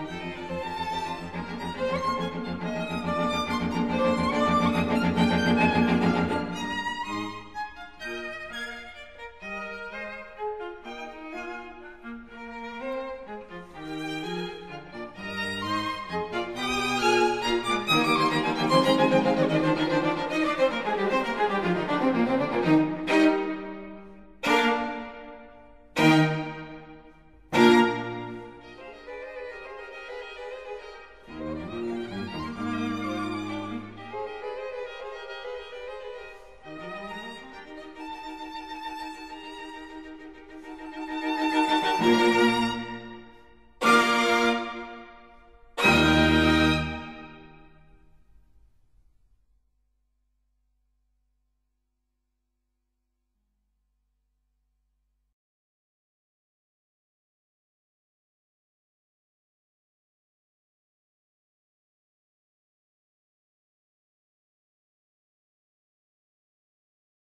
Música